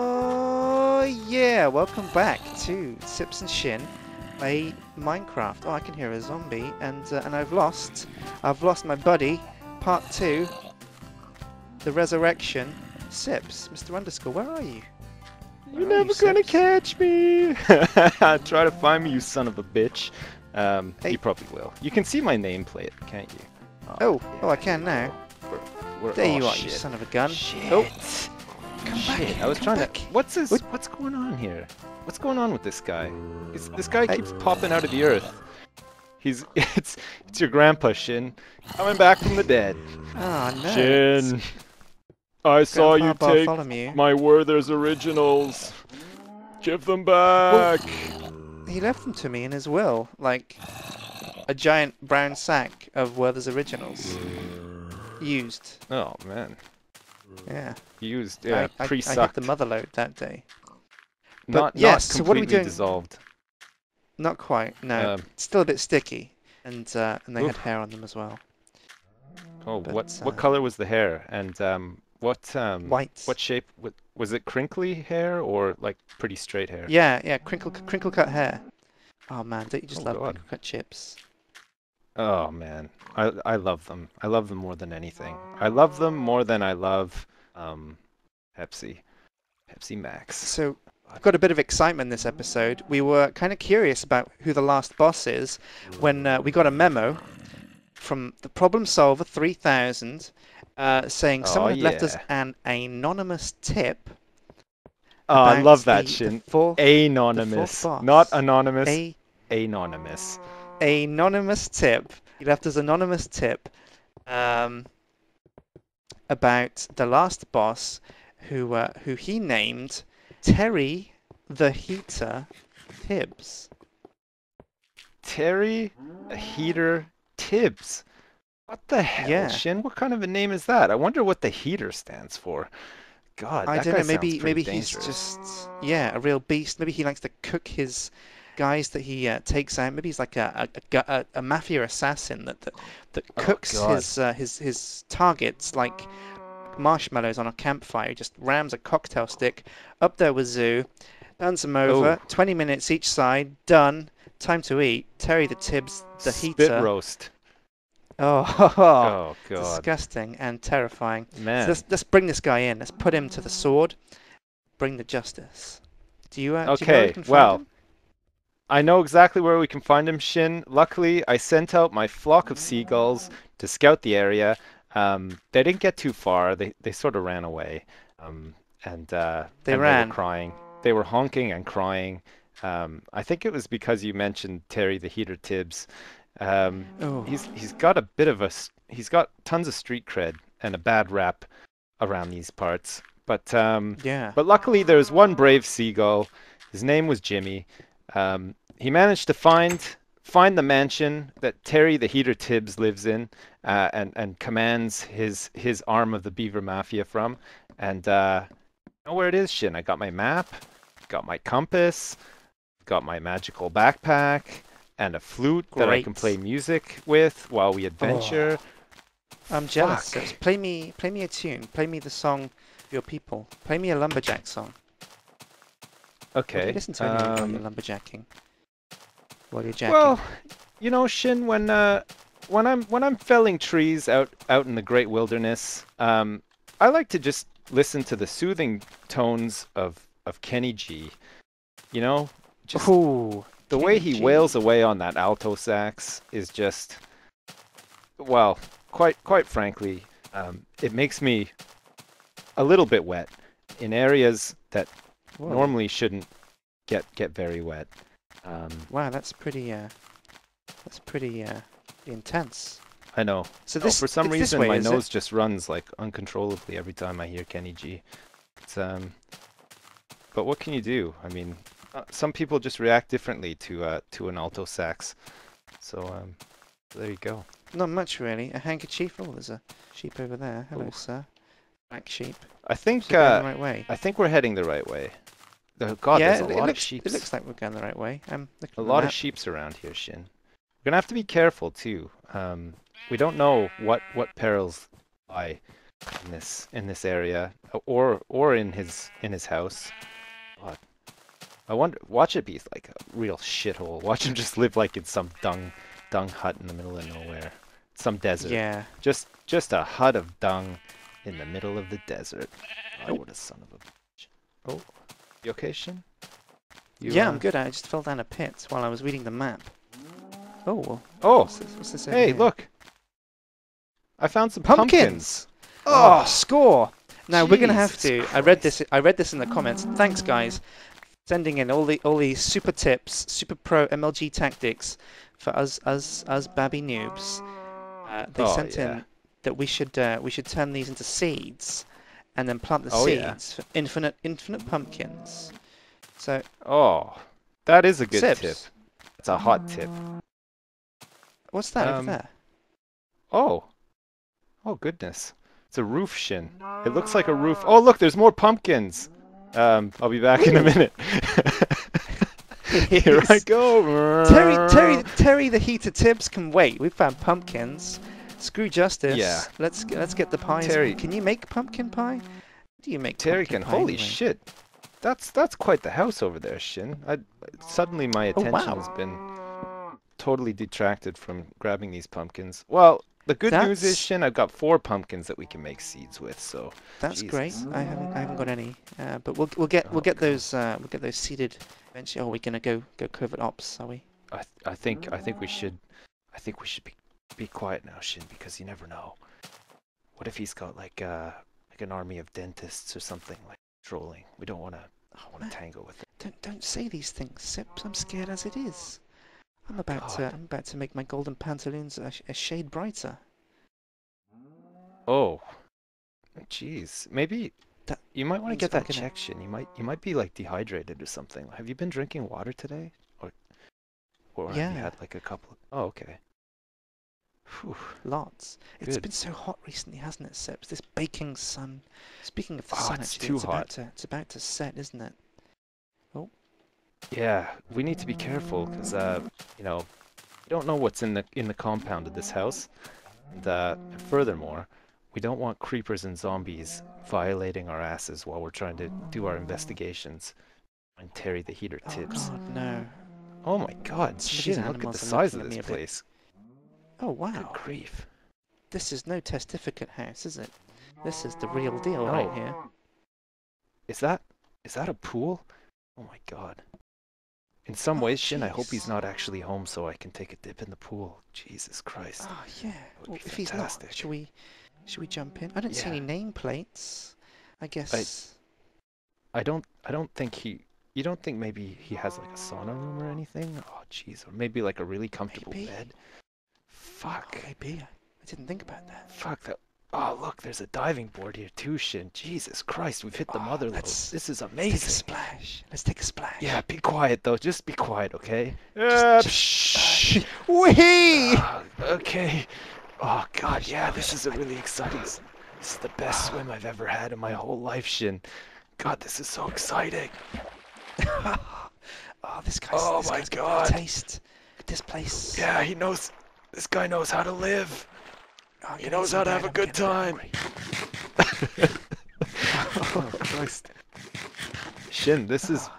Oh yeah, welcome back to Sips and Sjin play Minecraft. Oh, I can hear a zombie, and uh, and I've lost, I've lost my buddy. Part two, the resurrection. Sips, Mr. Underscore, where are you? Where You're are you, never gonna Sips? catch me! Try to find me, you son of a bitch. Um, Hey. You probably will. You can see my nameplate, can't you? Oh, yeah, oh, I can now. We're, There oh, you are, shit. you son of a gun. Shit. Oh, come Shit, back. I was trying back. to. What's this? What? What's going on here? What's going on with this guy? Is, this guy I- keeps popping out of the earth. He's it's it's your grandpa Sjin, coming back from the dead. Ah, oh no. Sjin, I saw you take Bartholomew. my Werther's originals. Give them back. He left them to me in his will, like a giant brown sack of Werther's originals. Used. Oh man, Yeah. used yeah, I, I, hit pre-sucked, the mother load that day. not yes, not so what are we doing? dissolved. Not quite. No. Um, Still a bit sticky. And uh, and they had hair on them as well. Oh, But, what uh, what color was the hair? And um, what um, White. what shape? What, was it crinkly hair or like pretty straight hair? Yeah, yeah, crinkle crinkle cut hair. Oh man, don't you just Oh, love God. crinkle cut chips? Oh man, I I love them. I love them more than anything. I love them more than I love um, Pepsi, Pepsi Max. So I've got a bit of excitement this episode. We were kind of curious about who the last boss is when uh, we got a memo from the Problem Solver 3000 uh, saying Oh, someone had left us an anonymous tip. Oh, I love that the- Sjin. The fourth, Anonymous, boss. not anonymous. a Anonymous. Anonymous tip. He left us anonymous tip um, about the last boss, who uh, who he named Terry the Heater Tibbs. Terry the Heater Tibbs. What the hell, Yeah. Sjin? What kind of a name is that? I wonder what the heater stands for. God, I that don't guy know. Maybe maybe pretty he's dangerous. just yeah a real beast. Maybe he likes to cook his guys that he uh, takes out. Maybe he's like a a, a, a mafia assassin that that, that Oh, cooks God. his uh, his his targets like marshmallows on a campfire. He just rams a cocktail stick up their wazoo, turns them over. Oh. Twenty minutes each side. Done. Time to eat. Terry the Tibbs the Spit heater. roast. Oh, Oh, God. disgusting and terrifying. So let's let's bring this guy in. Let's put him to the sword. Bring the justice. Do you? Uh, do you know where Okay, can find well, him? I know exactly where we can find him, Sjin. Luckily, I sent out my flock of seagulls to scout the area. Um, they didn't get too far. They they sort of ran away. Um, and uh, They and ran. were crying. They were honking and crying. Um, I think it was because you mentioned Terry the Heater Tibbs. Um, Oh, he's he's got a bit of a he's got tons of street cred and a bad rap around these parts. But um, yeah. but luckily, there was one brave seagull. His name was Jimmy. Um, he managed to find find the mansion that Terry the Heater Tibbs lives in, uh, and and commands his his arm of the Beaver Mafia from. And uh, know where it is, Sjin. I got my map, got my compass, got my magical backpack, and a flute that I can play music with while we adventure. I'm jealous. play me, play me a tune. Play me the song of your people. Play me a lumberjack song. You Okay. listen to anything while you're um, lumberjacking. While you're jacking. Well, you know, Sjin, when uh, when I'm when I'm felling trees out out in the great wilderness, um, I like to just listen to the soothing tones of of Kenny G. You know, just Ooh, the way he G. wails away on that alto sax is just, well, quite quite frankly, um, it makes me a little bit wet in areas that Whoa. normally shouldn't get get very wet. Um, Wow, that's pretty. Uh, that's pretty uh, intense. I know. So Oh, for some reason, way, my is it? nose just runs like uncontrollably every time I hear Kenny G. It's, um, but what can you do? I mean, uh, some people just react differently to uh, to an alto sax. So um, there you go. Not much really. A handkerchief. Oh, there's a sheep over there. Hello, Ooh. sir. Black sheep. I think Is it going uh, right way? I think we're heading the right way. Oh, God, yeah, there's a lot looks, of sheep. it looks like we're going the right way. Um, looking a lot of sheeps around here, Sjin. We're gonna have to be careful too. Um, we don't know what what perils lie in this in this area, or or in his in his house. God. I wonder. Watch it be like a real shithole. Watch him just live like in some dung dung hut in the middle of nowhere, some desert. Yeah. Just just a hut of dung in the middle of the desert. Oh, what a son of a bitch. Oh, you okay, Sjin? You, yeah, uh, I'm good. I just fell down a pit while I was reading the map. Oh, well, Oh, what's this, what's this hey, look. I found some pumpkins. Pumpkins! Oh, Oh, score! Now we're gonna have to. Jesus I read this. I read this in the comments. Thanks, guys, sending in all the all these super tips, super pro MLG tactics for us us us babby noobs. Uh, they Oh, sent yeah. in that we should uh, we should turn these into seeds, and then plant the Oh, yeah. seeds for infinite infinite pumpkins. So Oh, that is a good Sips. tip. It's a hot tip. what's that Um, over there? Oh. Oh, goodness. It's a roof Sjin. It looks like a roof. Oh, look, there's more pumpkins. Um, I'll be back in a minute. Here I go. Terry, Terry, Terry, the heater tips can wait. We found pumpkins. Screw justice. Yeah. Let's let's get the pies. Terry- can you make pumpkin pie? Do you make Terry can. Holy anyway? shit. That's that's quite the house over there, Sjin. I suddenly my Oh, attention wow. has been totally detracted from grabbing these pumpkins. Well, the good news is, Sjin, I've got four pumpkins that we can make seeds with. So That's great. I haven't I haven't got any, uh, but we'll we'll get Oh, we'll get those uh, we'll get those seeded eventually. Oh, we're gonna go go covert ops, are we? I th- I think I think we should I think we should be be quiet now, Sjin, because you never know. What if he's got like uh like an army of dentists or something like trolling? We don't want to Oh, want to tangle with it. don't don't say these things, Sips. I'm scared as it is. I'm about to I'm about to make my golden pantaloons a, a shade brighter. Oh, jeez. Maybe That you might want to get that checked, Sjin. You might you might be like dehydrated or something. Have you been drinking water today, or or have you had like a couple? Of... Oh, okay. Whew. Lots. It's Good. been so hot recently, hasn't it, Sips? This baking sun. Speaking of the Oh, sun, it's actually, too it's about hot. to it's about to set, isn't it? Oh. Yeah, we need to be careful because uh, you know, we don't know what's in the in the compound of this house. And, uh, and furthermore, we don't want creepers and zombies violating our asses while we're trying to do our investigations and Terry the heater Tibbs. Oh tips. God, no. Oh my God, Some shit! Look at the size of this place. Oh Good wow. grief! This is no testificate house, is it? This is the real deal right here. Is that is that a pool? Oh my God! In some Oh, ways, Sjin, I hope he's not actually home so I can take a dip in the pool. Jesus Christ! Oh yeah. Well, if he's not, should we should we jump in? I don't see any Yeah. nameplates. I guess. I don't I don't think he you don't think maybe he has like a sauna room or anything? Oh jeez, or maybe like a really comfortable Maybe. bed. Fuck. Oh, maybe. I didn't think about that. Fuck that. Oh look, there's a diving board here too, Sjin. Jesus Christ, we've hit the Oh, mother This is Let's take a amazing. splash. Let's take a splash. Yeah, be quiet though. Just be quiet, okay? Uh, just- shh. Wee! Ah, okay. Oh god, yeah, this is a really exciting. This is the best swim I've ever had in my whole life, Sjin. God, this is so exciting. oh, this guy's. Oh this my guy's God. taste. This place. Yeah, he knows. This guy knows how to live. Oh, He knows how to have bread, a I'm good time. oh Christ. Sjin, this is Ah,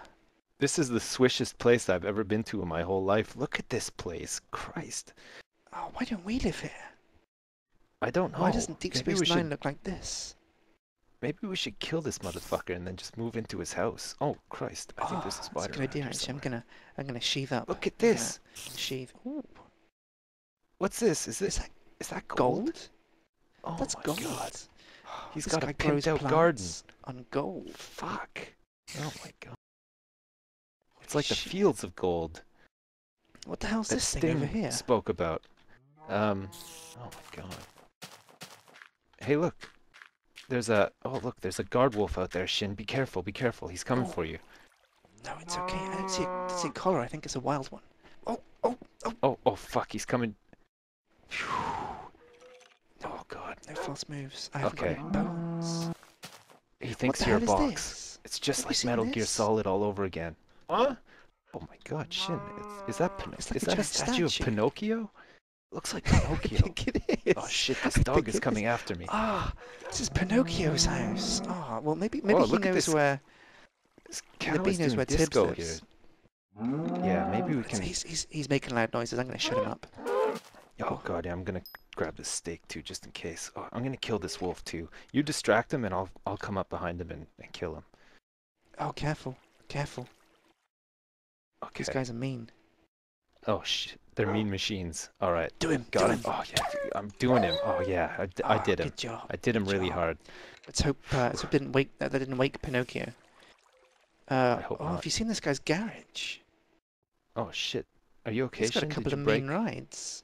this is the swishest place I've ever been to in my whole life. Look at this place. Christ. Oh, why don't we live here? I don't know. Why doesn't Deep Oh, maybe Space Nine should look like this? maybe we should kill this motherfucker and then just move into his house. Oh Christ. I think there's a Oh, spider. That's a good idea, actually. I'm gonna, I'm gonna sheath up. Look at this. Sheath. Ooh, What's this? Is is this that is that gold? gold? Oh That's my gold. god. He's This got a pimped out garden. on gold. Fuck. Oh my god. It's like the fields of gold. What the hell's that this thing over here? spoke about. Um, oh my god. Hey, look. There's a. Oh, look. There's a guard wolf out there. Sjin, be careful. Be careful. He's coming Oh. for you. No, it's okay. I don't see a, I don't see a collar. I think it's a wild one. Oh, oh, oh. Oh, oh, fuck. He's coming. Phew. Oh god. No false moves. I haven't Okay. bones. He thinks you're a hell is box. this? It's just Have like seen Metal Gear? Solid all over again. Huh? Oh my god, Sjin. It's, is that Pin- like is a that a giant statue of statue. Pinocchio? Looks like I Pinocchio. think it is. oh shit! This I dog is it coming after me. Ah, this is Pinocchio's house. Ah, well maybe maybe Oh, he look at knows this where. This maybe cow he is knows where Tibbs disco lives. here. Yeah, maybe we can. He's, he's he's making loud noises. I'm gonna shut him up. Oh god, yeah, I'm gonna grab this stake too, just in case. Oh, I'm gonna kill this wolf too. You distract him, and I'll I'll come up behind him and, and kill him. Oh, careful, careful. Okay. These guys are mean. Oh shit, they're mean machines. All right, Do him. got do him. him. Oh yeah, I'm doing him. Oh yeah, I, d- I Ah, did him. Good job. I did him good really job. hard. Let's hope. Uh, let's hope didn't wake that, didn't wake Pinocchio. Uh, I hope oh, not. have you seen this guy's garage? Oh shit, are you okay? He's got a couple of mean rides.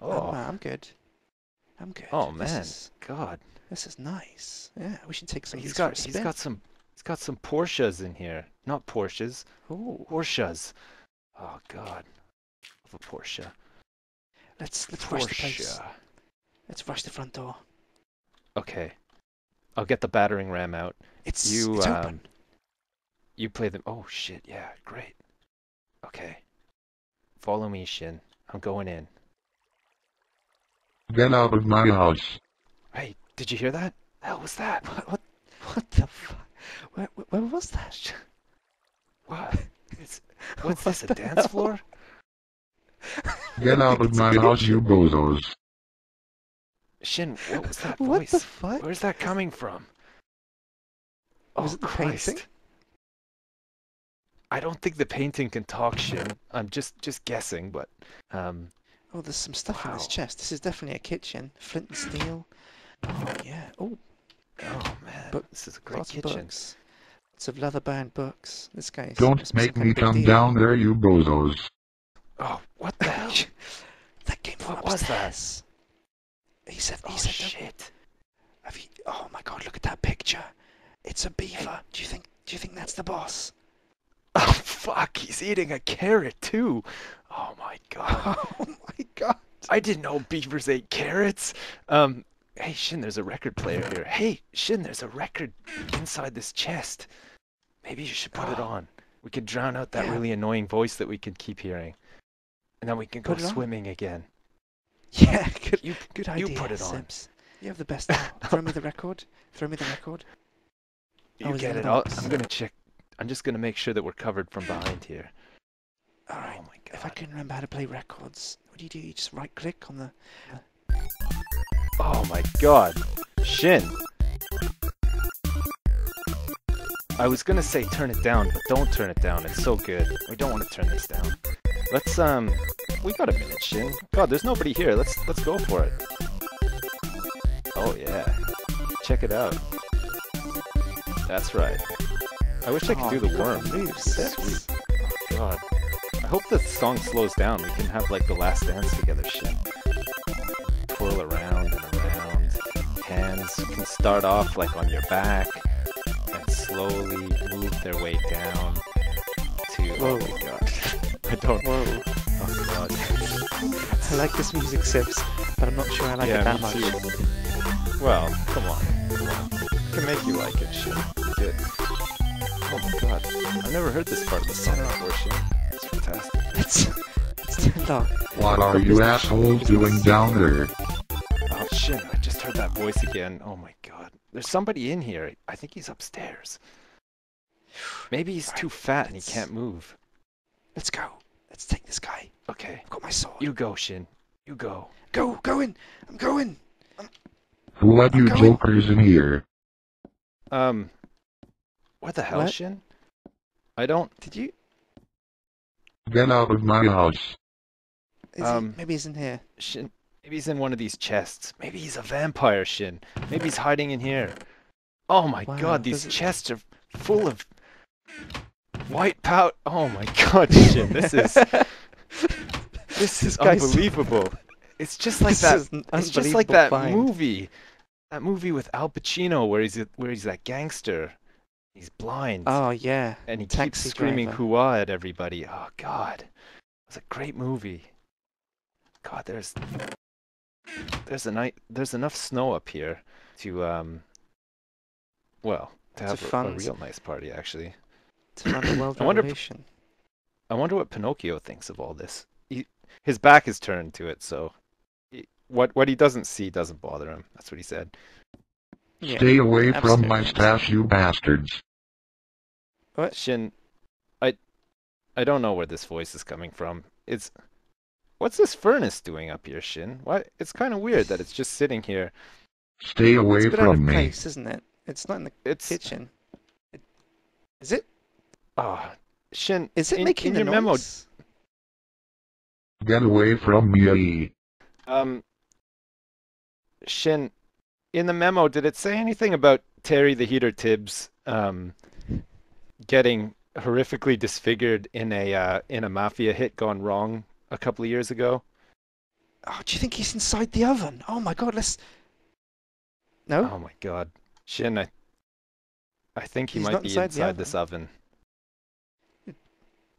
Oh, Oh, wow, I'm good. I'm good. oh This man, is, God, this is nice. Yeah, we should take some. he's these for a got he's got some he's got some Porsches in here. Not Porsches, Ooh, Porsches. Oh God, of a Porsche. let's let's rush the place. Porsche. Let's rush the front door. Okay, I'll get the battering ram out. It's You, it's um, open. You play them. Oh shit, yeah, great. Okay. Follow me, Sjin. I'm going in. Get out of my house. Hey, did you hear that? hell was that? What what what the fuck? Where, where where was that? What? It's what's this? A dance hell? floor? Get out of my house, you bozos. Sjin, what was that What voice? the fuck? Where's that coming from? Was oh it the Christ! painting? I don't think the painting can talk, Sjin. I'm just just guessing, but um, Oh, there's some stuff in this chest. This is definitely a kitchen. Flint and steel. Oh yeah. Oh, oh man, Book- this is a great lots of kitchen. books. Lots of leather-bound books. This guy. Don't make me come down there, you bozos. Oh, what the hell? That came from What was that? upstairs. He said. He Oh said. "Don't- shit! Have you? Oh my God! Look at that picture. It's a beaver. Do you think? Do you think that's the boss? Oh fuck! He's eating a carrot too. Oh my god! Oh my God! I didn't know beavers ate carrots. Um, hey Sjin, there's a record player here. Hey Sjin, there's a record inside this chest. Maybe you should put it Oh. on. We could drown out that Yeah. really annoying voice that we can keep hearing, and then we can go it on. swimming again. Yeah. Good. You Good you idea. put it on. You have the best. Throw me the record. Throw me the record. You Oh, it get it. I'm gonna check. I'm just gonna make sure that we're covered from behind here. All right. Oh my god. If I can remember how to play records, what do you do? You just right click on the. Oh my god. Sjin. I was gonna say turn it down, but don't turn it down. It's so good. We don't want to turn this down. Let's um we got a minute, Sjin. God, there's nobody here. Let's let's go for it. Oh yeah. Check it out. That's right. I wish I could Oh, do the oh, worm. moves, Sips. Sweet. God. I hope the song slows down. We can have like the last dance together, Sjin. Twirl around and around. Hands can start off like on your back and slowly move their way down to. Oh Whoa. my god. I don't. Whoa. Oh god. I like this music, Sips, but I'm not sure I like yeah, it that much. too. Well, come on. Come on. I can make you like it, Sjin. Good. Oh my god. I've never heard this part of the song before, Sjin. It's fantastic. It's it's too long. What are you assholes doing down there? Oh shit, I just heard that voice again. Oh my god. There's somebody in here. I think he's upstairs. Maybe he's too fat and he can't move. Let's go. Let's take this guy. Okay. I've got my sword. You go, Sjin. You go. go, going. I'm going. Who let you I'm going. jokers in here? Um What the hell, What? Sjin? I don't Did you? Get out of my house. Is Um, he, maybe he's in here. Sjin maybe he's in one of these chests. Maybe he's a vampire, Sjin. Maybe he's hiding in here. Oh my Wow, god, these it- chests are full of white powder. Oh my god, Sjin. This is this is unbelievable. It's just like This that is an It's just like that unbelievable find. movie, that movie with Al Pacino where he's a, where he's that gangster. He's blind Oh yeah. and he Taxi keeps screaming Driver. "hooah" at everybody. Oh God, it was a great movie. God, there's there's a night there's enough snow up here to um well to have a, a real nice party actually. To run the world I wonder-. I wonder what Pinocchio thinks of all this. He his back is turned to it, so he, what what he doesn't see doesn't bother him. That's what he said. Yeah. Stay away from my stash, you bastards. What? Sjin, I I don't know where this voice is coming from. It's what's this furnace doing up here, Sjin? Why? It's kind of weird that it's just sitting here. Stay away It's a bit out of from me. place, isn't it? It's not in the It's kitchen. It, is it? ah, Sjin. Is it in, making in the your memo? noise? Get away from me. Um, Sjin, in the memo, did it say anything about Terry the Heater Tibbs um, getting horrifically disfigured in a uh, in a mafia hit gone wrong a couple of years ago? Oh, do you think he's inside the oven? Oh my god, let's. No? Oh my God, Sjin, I I think he He's might be inside the inside this oven.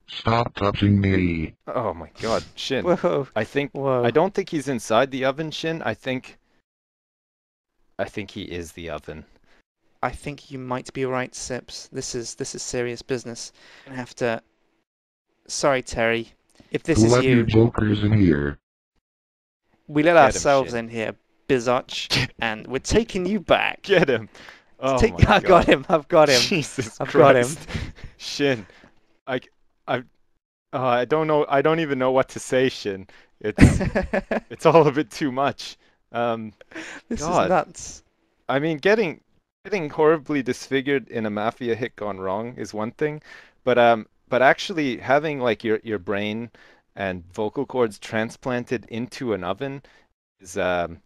Stop touching me. Oh my God, Sjin, Whoa. I think Whoa. I don't think he's inside the oven, Sjin. I think I think he is the oven. I think you might be right, Sips. This is this is serious business. I have to. Sorry, Terry. If this Who is let you you, jokers in here? we let Get ourselves shit. in here, Bizotch, and we're taking you back. Get him. Oh Take, my I've God. got him. I've got him. Jesus I've got him. Christ. Sjin, I, I, uh, I don't know. I don't even know what to say, Shin. It's it's all a bit too much. Um, this God. is nuts. I mean, getting getting horribly disfigured in a mafia hit gone wrong is one thing, but um, but actually having like your your brain and vocal cords transplanted into an oven is um,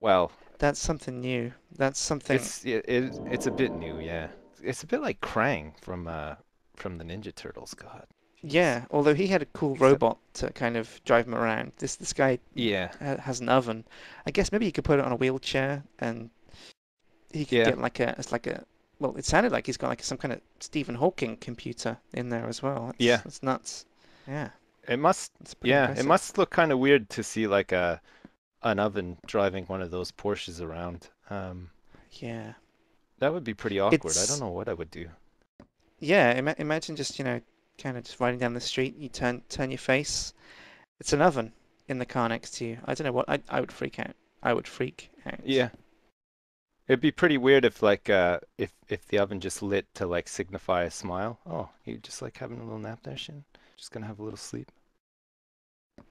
well, That's something new. That's something. it's it, it, it's a bit new, yeah. It's a bit like Krang from uh from the Ninja Turtles. God. Yeah, although he had a cool robot to kind of drive him around. This this guy Yeah. ha- has an oven. I guess maybe he could put it on a wheelchair and he could Yeah. get like a it's like a well, it sounded like he's got like some kind of Stephen Hawking computer in there as well. It's, Yeah. it's nuts. Yeah, It must yeah, impressive. it must look kind of weird to see like a an oven driving one of those Porsches around. Um Yeah, that would be pretty awkward. I don't know what I would do. yeah. Ima- imagine just you know, kind of just riding down the street. You turn turn your face. It's an oven in the car next to you. I don't know what I I would freak out. I would freak out. Yeah. It'd be pretty weird if like uh if if the oven just lit to like signify a smile. Oh, you just like having a little nap there, Sjin? Just gonna have a little sleep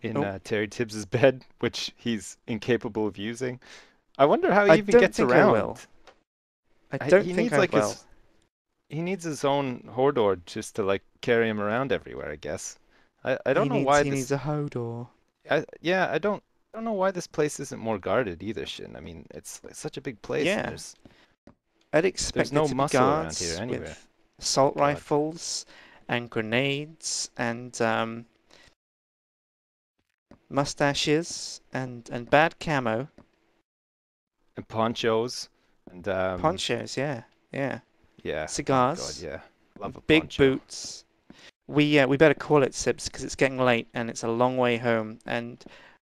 in Oh. uh, Terry Tibbs's bed, which he's incapable of using. I wonder how he I even gets I around. will. I I- don't he think needs I like will. his he needs his own Hodor just to like carry him around everywhere, I guess. I, I don't he know needs, why he this needs a Hodor. I, yeah, I don't I don't know why this place isn't more guarded either, Sjin. I mean, it's, it's such a big place. Yeah. there's I'd expect no there to muscle around here anywhere. assault God. rifles and grenades and um, mustaches and and bad camo and ponchos and um ponchos. Yeah, yeah. Yeah. oh God, Cigars, yeah. Love a big poncho. boots. We uh, we better call it sips because it's getting late and it's a long way home. And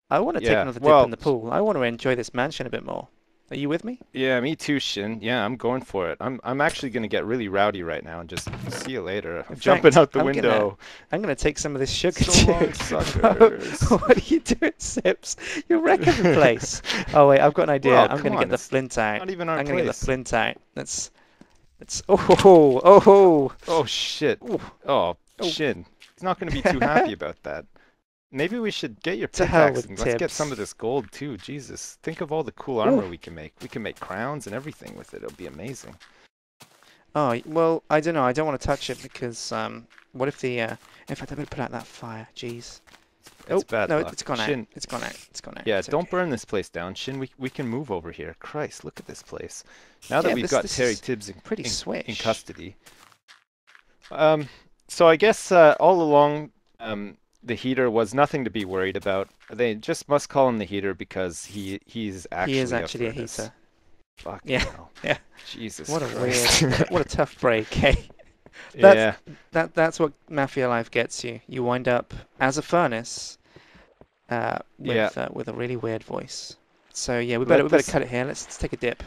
I want to take another dip well- in the pool. I want to enjoy this mansion a bit more. Are you with me? Yeah, me too, Sjin. Yeah, I'm going for it. I'm I'm actually gonna get really rowdy right now and just see you later. I'm In jumping out the I'm gonna- window. I'm going to take some of this sugar So long, suckers. what are you doing, Sips? You're wrecking the place. Oh wait, I've got an idea. Well, I'm going to on, get the flint out. Not even our I'm going to get the flint out. Let's. Oh ho oh ho. Oh shit. Ooh. Oh, Oh. Sjin. He's not gonna be too happy about that. Maybe we should get your To hell pickaxe with and let's get some of this gold too. Jesus, think of all the cool armor we can make. We can make crowns and everything with it. It'll be amazing. Oh y- well, I don't know. I don't want to touch it because um, what if the? Uh, in fact, I better put out that fire. Jeez. It's oh bad no, luck. it's gone out. Sjin, It's gone out. It's gone out. yeah, It's don't okay. burn this place down, Sjin. We we can move over here. Christ, look at this place. Now that Yeah, we've this- got this Terry Tibbs in, Pretty in, in custody. Um, so I guess uh, all along, um, the heater was nothing to be worried about. They just must call him the heater because he he's actually he is actually a heater. Fuck Yeah, hell. yeah. Jesus What a Christ. weird. what a tough break. Hey. That's- yeah. that that's what mafia life gets you. You wind up as a furnace, uh, with Yeah. uh, with a really weird voice. So yeah, we better Let we better cut it here. Let's, let's take a dip.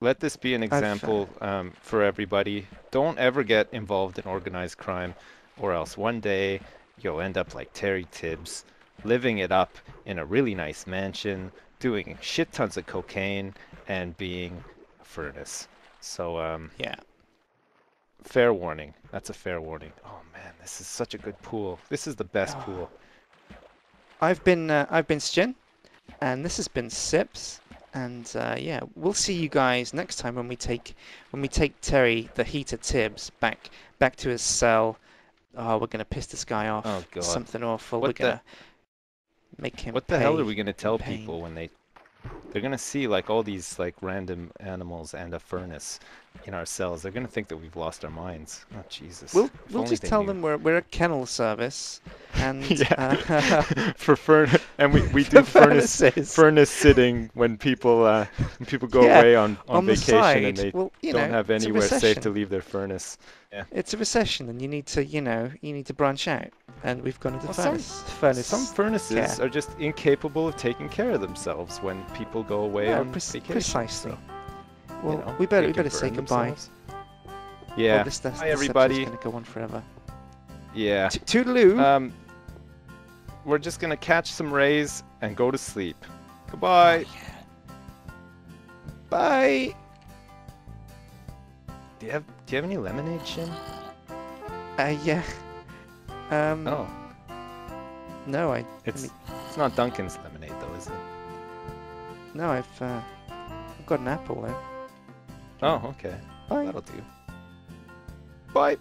Let this be an uh, example um, for everybody. Don't ever get involved in organized crime, or else one day you'll end up like Terry Tibbs, living it up in a really nice mansion, doing shit tons of cocaine, and being a furnace. So, um, Yeah. Fair warning. That's a fair warning. Oh man, this is such a good pool. This is the best Oh. pool. I've been uh, I've been Sjin, and this has been Sips, and uh, yeah, we'll see you guys next time when we take when we take Terry the heater Tibbs back back to his cell. Oh, we're gonna piss this guy off. Oh, God. Something awful. What we're the- gonna make him. What the hell are we gonna tell pain. people when they they're gonna see like all these like random animals and a furnace in our cells? They're gonna think that we've lost our minds. Oh Jesus. We'll If we'll just tell knew. them we're we're a kennel service, and Yeah. uh, for furnace, and we, we do furnace furnaces. furnace sitting when people uh, when people go Yeah, away on, on, on vacation and they well, don't know, have anywhere safe to leave their furnace. It's a recession, and you need to, you know, you need to branch out. And we've gone into Well, some- furnace. furnace. Some furnaces care. are just incapable of taking care of themselves when people go away Yeah, on pre- vacation. precisely. so, well, you know, we better we better say goodbye. themselves. Yeah, Or this, this, Bye, this everybody. going to go on forever. yeah. T- Toodaloo. Um, we're just gonna catch some rays and go to sleep. Goodbye. Bye. Do you have Do you have any lemonade, Sjin? Uh, yeah. Um. Oh, No, I it's mean- it's not Duncan's lemonade though, is it? no, I've uh, I've got an apple though. Oh, okay. Bye. That'll do. Bye.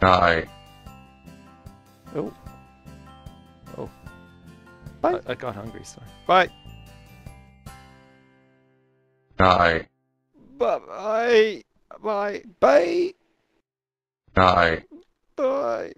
Bye. Oh. Oh. Bye. I, I got hungry, sorry. Bye. Bye. Bye. Bye. Bye. Bye. Bye. Bye.